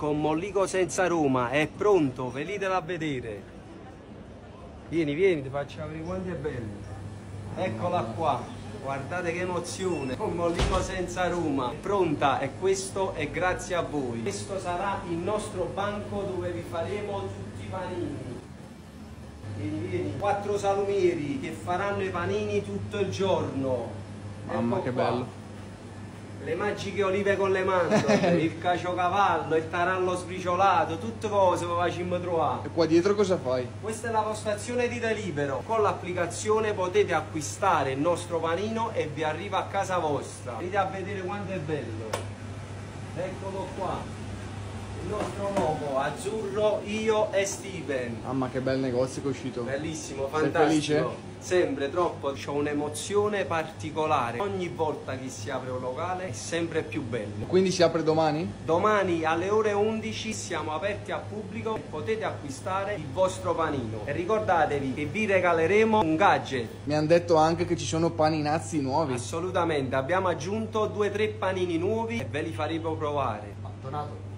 con Mollico senza Roma è pronto, venitela a vedere. Vieni, vieni, ti faccio vedere quanto è bello. Eccola qua, guardate che emozione, con Mollico senza Roma, pronta e questo è grazie a voi. Questo sarà il nostro banco dove vi faremo tutti i panini. Vieni, vieni. Quattro salumieri che faranno i panini tutto il giorno. Mamma, Ecco che qua. bello. Le magiche olive con le mandorle, il caciocavallo, il tarallo sbriciolato, tutte cose che facciamo trovare. E qua dietro cosa fai? Questa è la postazione di Delibero. Con l'applicazione potete acquistare il nostro panino e vi arriva a casa vostra. Venite a vedere quanto è bello. Eccolo qua. Il nostro logo azzurro, io e Steven. Mamma che bel negozio che è uscito. Bellissimo, Sei fantastico. felice? Sempre troppo, c'ho un'emozione particolare. Ogni volta che si apre un locale è sempre più bello. Quindi si apre domani? Domani alle ore 11 siamo aperti al pubblico e potete acquistare il vostro panino. E ricordatevi che vi regaleremo un gadget. Mi hanno detto anche che ci sono paninazzi nuovi. Assolutamente, abbiamo aggiunto due o tre panini nuovi e ve li faremo provare. Ma Donato,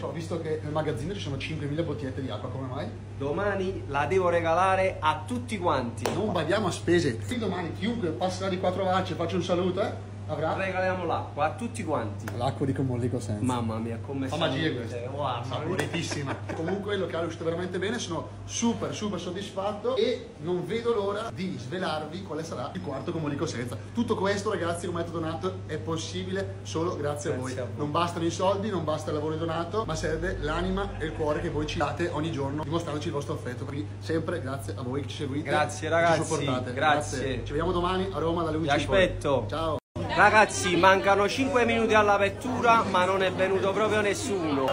ho visto che nel magazzino ci sono 5.000 bottigliette di acqua, come mai? Domani la devo regalare a tutti quanti. Non badiamo a spese. Qui domani chiunque passerà di quattro facce, faccio un saluto, eh, avrà Regaliamo l'acqua a tutti quanti. l'acqua di Comollico senza. Mamma mia, come Fa sta- magia questa. Eh, guarda, Saporitissima. Comunque il locale è uscito veramente bene, sono super super soddisfatto e non vedo l'ora di svelarvi quale sarà il quarto Comolico senza. Tutto questo ragazzi, come ha detto Donato, è possibile solo grazie, a, Grazie voi. a voi. Non bastano i soldi, non basta il lavoro di Donato, ma serve l'anima e il cuore che voi ci date ogni giorno, dimostrandoci il vostro affetto. Quindi sempre grazie a voi che ci seguite. Grazie, e ci ragazzi, supportate. grazie. Ci vediamo domani a Roma dalle 11 Vi aspetto. Ciao. Ragazzi, mancano 5 minuti alla vettura, ma non è venuto proprio nessuno.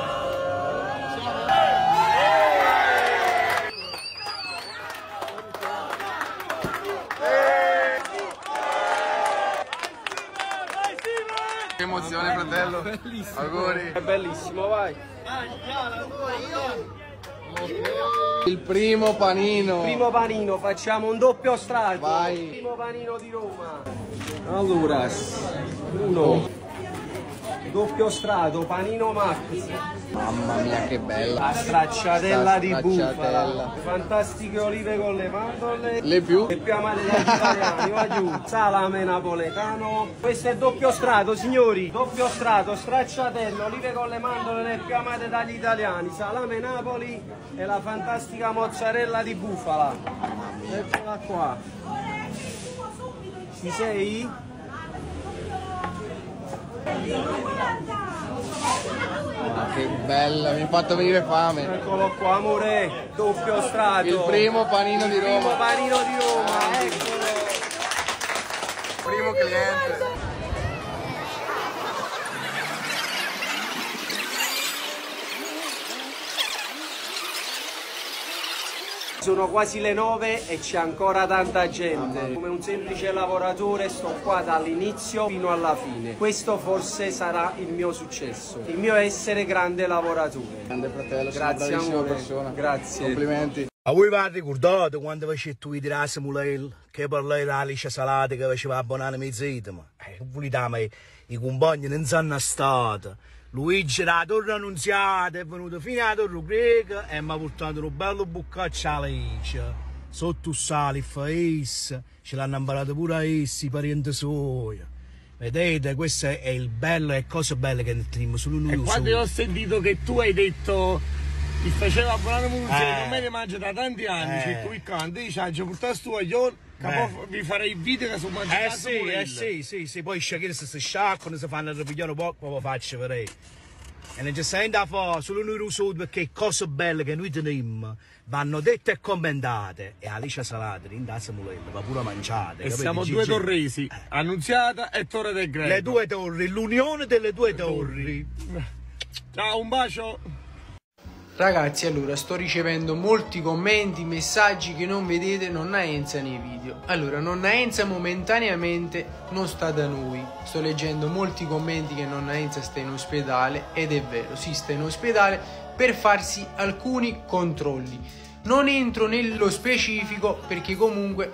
Che emozione fratello. Bellissimo. Auguri. È bellissimo, vai. Il primo panino. Primo panino, facciamo un doppio strato. Vai. Primo panino di Roma. Allora, uno. Doppio strato, panino Max. Mamma mia che bella. La stracciatella Sta di stracciatella. bufala. Fantastiche olive con le mandorle. Le più? Le più amate dagli italiani, va giù. Salame napoletano. Questo è doppio strato, signori. Doppio strato, stracciatello, olive con le mandorle, le più amate dagli italiani. Salame Napoli e la fantastica mozzarella di bufala. Eccola qua. Ci sei? Ma che bella, mi ha fatto venire fame. Eccolo qua, amore. Doppio strato. Il primo panino di Il primo Roma. panino di Roma, eccolo. Primo cliente. Sono quasi le 9 e c'è ancora tanta gente. Come un semplice lavoratore sto qua dall'inizio fino alla fine. Questo forse sarà il mio successo, il mio essere grande lavoratore. Grande fratello, sei una Grazie bravissima amore. persona. Grazie. Complimenti. A voi vi ricordate quando facete i video a Samuel che per lei la liscia salata che faceva abbonare mezz'ita ma eh, volete ma i, i compagni non sanno stata Luigi da torre annunziata è venuto fino alla torre greca e mi ha portato un bello boccaccio alla liscia sotto il faes ce l'hanno imparato pure a essi i parenti suoi vedete questo è il bello e cose belle che ne teniamo solo noi E quando io soli. ho sentito che tu hai detto ti faceva buona musica, Eh. non me ne mangio da tanti anni, Eh. qui canti, dici, ah, già portato sto io, poi vi farei video che sono Eh sì, eh sì, sì, sì, poi scegliere se si sciacquano, se fanno ripigliare un po', come faccio vedere. E non c'è sempre da fare, solo noi so perché cose belle che noi teniamo vanno dette e commentate. E Alicia Salata, in da Samuele, va pure mangiate. E capito? siamo due torresi, Annunziata e Torre del Greco. Le due torri, l'unione delle due torri. Ciao, un bacio. Ragazzi, allora sto ricevendo molti commenti, messaggi che non vedete Nonna Enza nei video. Allora, Nonna Enza momentaneamente non sta da noi. Sto leggendo molti commenti che Nonna Enza sta in ospedale ed è vero, si sta in ospedale per farsi alcuni controlli. Non entro nello specifico perché comunque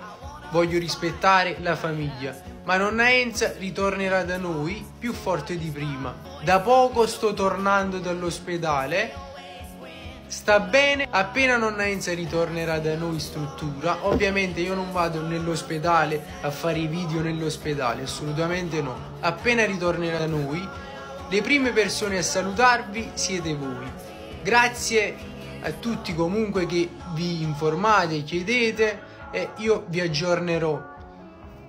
voglio rispettare la famiglia. Ma nonna Enza ritornerà da noi più forte di prima. Da poco sto tornando dall'ospedale. Sta bene, appena nonna Enza ritornerà da noi in struttura, ovviamente io non vado nell'ospedale a fare i video nell'ospedale, assolutamente no. Appena ritornerà da noi, le prime persone a salutarvi siete voi. Grazie a tutti comunque che vi informate, chiedete e io vi aggiornerò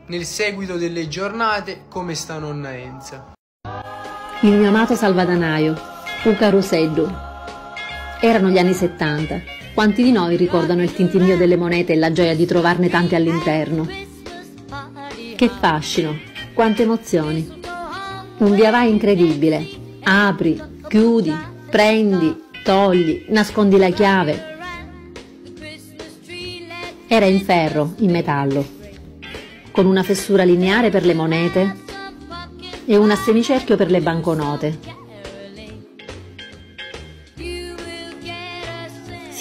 nel seguito delle giornate come sta nonna Enza. Il mio amato salvadanaio, un carosello. Erano gli anni 70. Quanti di noi ricordano il tintinnio delle monete e la gioia di trovarne tante all'interno? Che fascino, quante emozioni. Un via vai incredibile. Apri, chiudi, prendi, togli, nascondi la chiave. Era in ferro, in metallo, con una fessura lineare per le monete e una semicerchio per le banconote.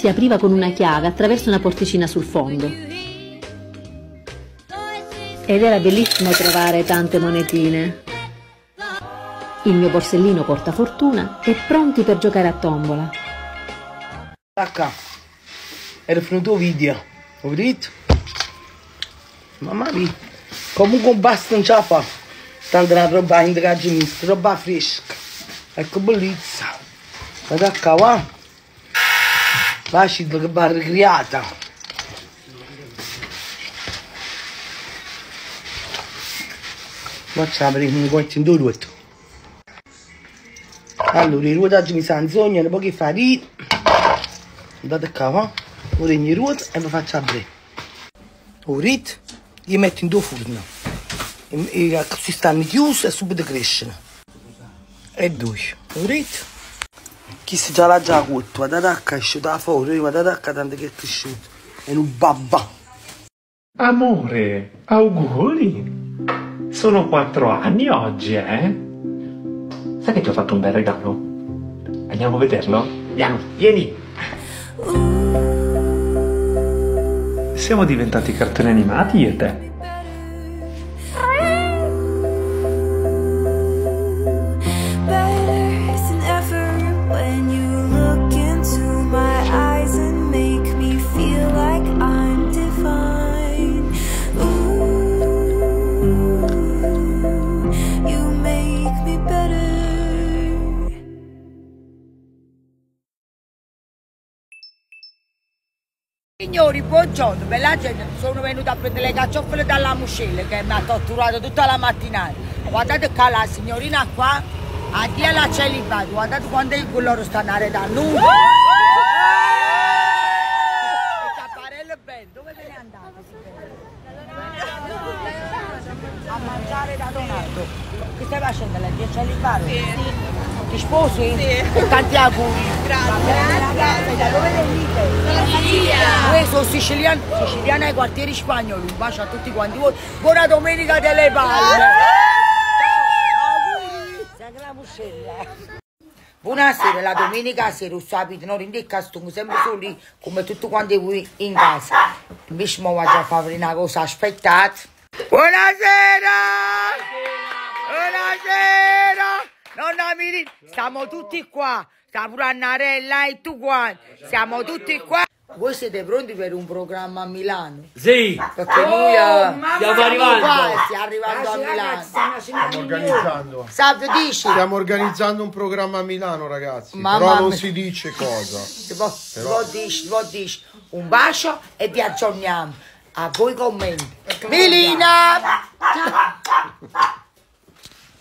Si apriva con una chiave attraverso una porticina sul fondo. Ed era bellissimo trovare tante monetine. Il mio borsellino porta fortuna e pronti per giocare a tombola. Tacca, era finito video, ho vedete? Mamma mia, comunque basta non ce la fa. Tanto la roba in roba fresca. Ecco bellezza. Guarda qua. L'acido che va ricreata. Facciamo vedere come quanti in due ruote. Allora, i ruoti oggi mi sanno sognano pochi farina. Andate qua, va? Ora i ruoti e vi faccio aprire. Ora, li metto in due forno. E, e così stanno chiusi e subito crescono. E due. Ora, chi si già l'ha già cotto, guardate a cresciuta fuori, guardate a tanto che è cresciuto. È un babba. Amore, auguri! Sono quattro anni oggi, eh? Sai che ti ho fatto un bel regalo? Andiamo a vederlo? Andiamo, vieni! Siamo diventati cartoni animati io e te. Signori, buongiorno, bella gente, sono venuta a prendere le carciofole dalla muscella che mi ha torturato tutta la mattinata. Guardate qua la signorina qua, addio alla celibato, guardate quando loro stanno arredando. Uh! Tapparello bello, dove ve ne andate? A mangiare da Donato. Che stai facendo? La zia celibato? Sì. Ti sposi? Sì. E tanti auguri. Grazie. Da dove venite? Sicilia. Noi sono siciliani, siciliani ai quartieri spagnoli. Un bacio a tutti quanti voi. Buona domenica delle muscella. Buonasera, la domenica sera ho sapito, non in costume, sempre soli come tutti quanti voi in casa. Invece mi vado a fare una cosa, aspettate. Buonasera! Buonasera! Nonna Miri, siamo tutti qua. Sta pure Annarella e tu qua. Siamo tutti qua. Voi siete pronti per un programma a Milano? Sì, Perché noi eh, stiamo arrivando. quasi arrivando a Milano. Stiamo organizzando. Salve, dici? Stiamo organizzando un programma a Milano, ragazzi. Mamma però non mia. si dice cosa. Si può, Però- dici, dici. Un bacio e ti aggiorniamo. A voi commenti. Melina!